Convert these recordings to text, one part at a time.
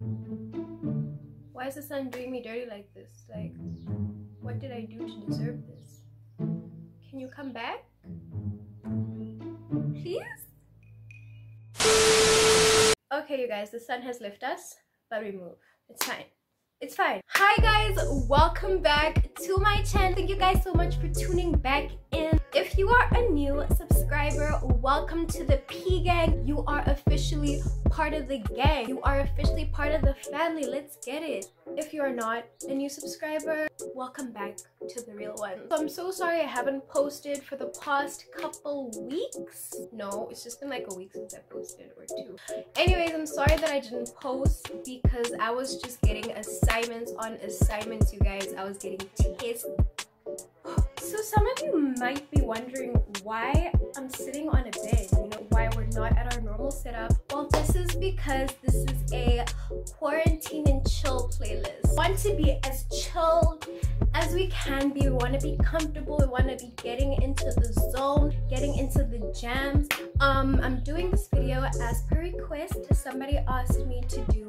Why is the sun doing me dirty like this? Like, what did I do to deserve this? Can you come back? Please? Okay, you guys, the sun has left us, but we move. It's fine. It's fine. Hi guys, welcome back to my channel. Thank you guys so much for tuning back in. If you are a new subscriber, welcome to the P Gang. You are officially part of the gang. You are officially part of the family. Let's get it. If you are not a new subscriber, welcome back to the real one. So I'm so sorry I haven't posted for the past couple weeks. No, it's just been like a week since I posted or two. Anyways, I'm sorry that I didn't post because I was just getting assignments on assignments, you guys. I was getting tests so some of you might be wondering why I'm sitting on a bed, you know, why we're not at our normal setup. Well, this is because this is a quarantine and chill playlist. We want to be as chill as we can be. We want to be comfortable. We want to be getting into the zone, getting into the jams. Um, I'm doing this video as per request. Somebody asked me to do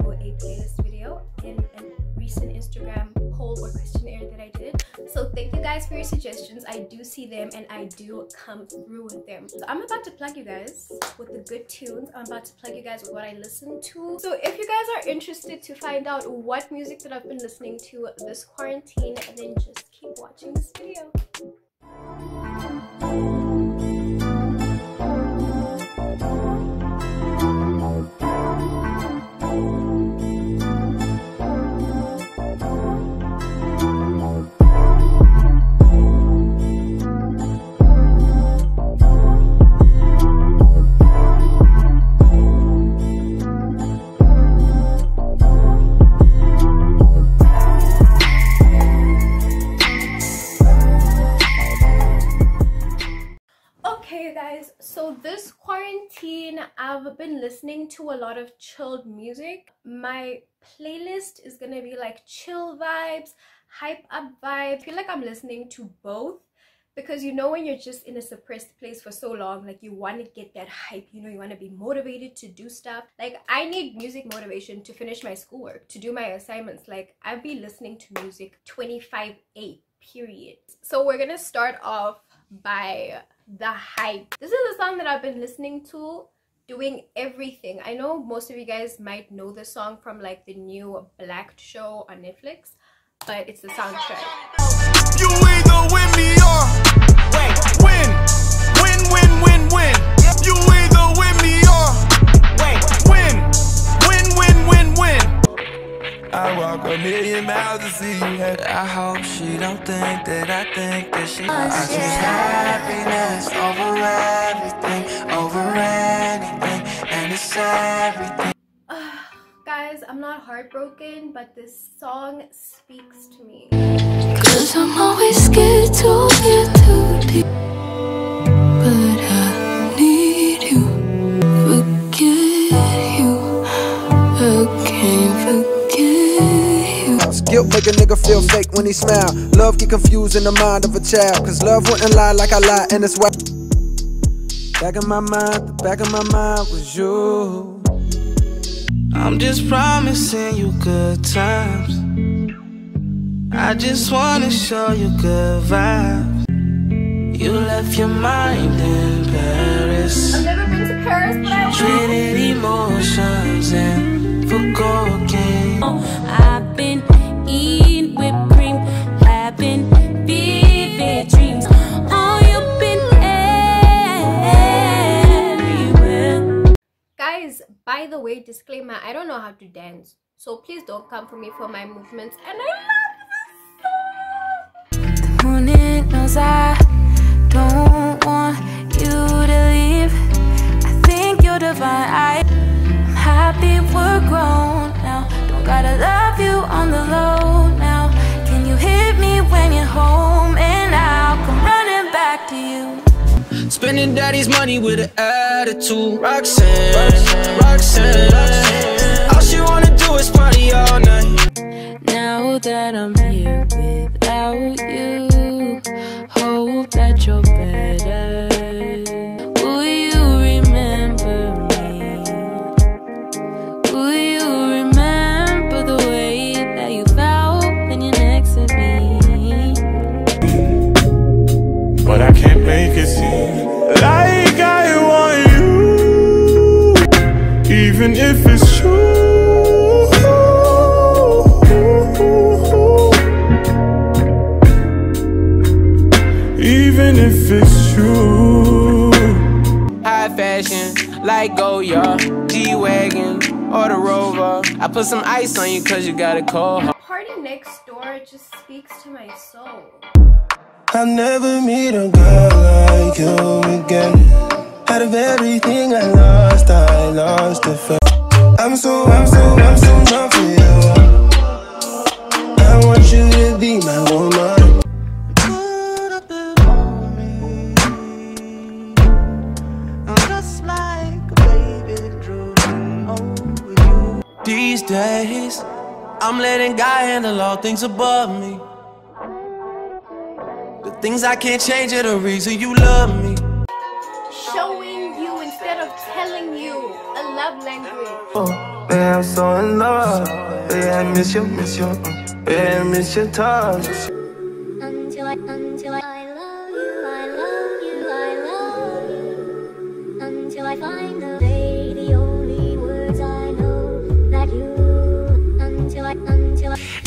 guys for your suggestions. I do see them and I do come through with them. So I'm about to plug you guys with the good tunes. I'm about to plug you guys with what I listen to. So if you guys are interested to find out what music that I've been listening to this quarantine, then just keep watching this video. I've been listening to a lot of chilled music. My playlist is gonna be like chill vibes, hype up vibes. I feel like I'm listening to both because you know when you're just in a suppressed place for so long like you want to get that hype you know you want to be motivated to do stuff like i need music motivation to finish my schoolwork to do my assignments like i'll be listening to music 25 8 period so we're gonna start off by the hype this is a song that i've been listening to doing everything. I know most of you guys might know the song from like the new black show on netflix but it's the soundtrack. You either win me or wait, win, win, win, win, win. You either win me or wait, win, win, win, win, win. I walk a million miles to see you. I hope she don't think that I think that she oh, I choose happiness over everything, over anything, and it's everything. guys i'm not heartbroken but this song speaks to me Cause I'm always scared to get too deep. But I need you, forget you. I can't forget you. Guilt make a nigga feel fake when he smile. Love get confused in the mind of a child. Cause love wouldn't lie like I lie, and it's why. Back in my mind, the back of my mind was you. I'm just promising you good times. I just wanna show you good vibes. You left your mind in Paris. i've never been to paris but i want Traded emotions and for cocaine. I've by the way disclaimer i don't know how to dance so please don't come for me for my movements and i love this song morning knows I don't want you to leave. I think you're divine. I'm happy we're spending daddy's money with an attitude. Roxanne, Roxanne, Roxanne, All she wanna do is party all night. Now that I'm here without you, hope that you're better. You remember me? You remember the way that you felt when you're next to me? But I can't make it seem like I want you, even if it's true. Even if it's true. High fashion, like Goyard, G-Wagon, or the Rover. I put some ice on you cause you got a cold heart. Party next door just speaks to my soul. I'll never meet a girl like you again. Out of everything I lost, I lost the first. I'm so, I'm so, I'm so numb for you. I want you to be my woman. These days, I'm letting God handle all things above me. The things I can't change are the reason you love me. Showing you instead of telling you a love language. Oh, man, I'm so in love. Yeah, I miss you, miss you. Yeah, I miss your touch. Until I, until I,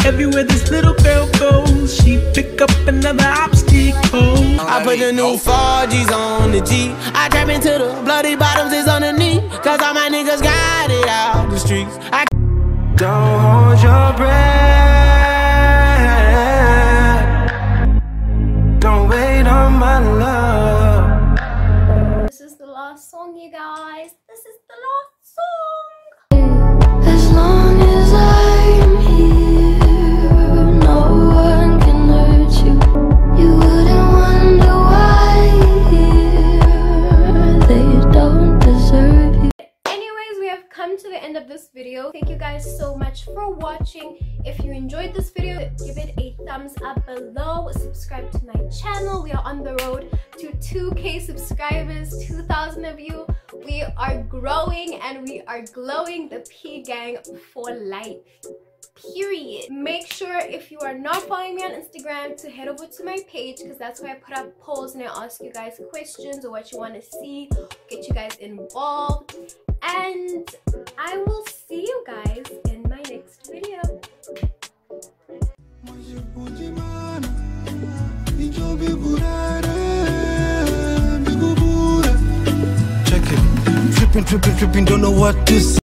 Everywhere this little girl goes, she pick up another obstacle. I put the new Forgis on the G. I trap into the bloody bottoms is underneath. Cause all my niggas got it out the streets. I Don't hold your breath. This video. Thank you guys so much for watching. If you enjoyed this video, give it a thumbs up below. Subscribe to my channel. We are on the road to 2k subscribers, 2,000 of you. We are growing and we are glowing the P gang for life. Period. Make sure if you are not following me on Instagram to head over to my page because that's where I put up polls and I ask you guys questions or what you want to see, get you guys involved. And I will see you guys in my next video. Check it. Tripping, tripping, tripping, don't know what to say.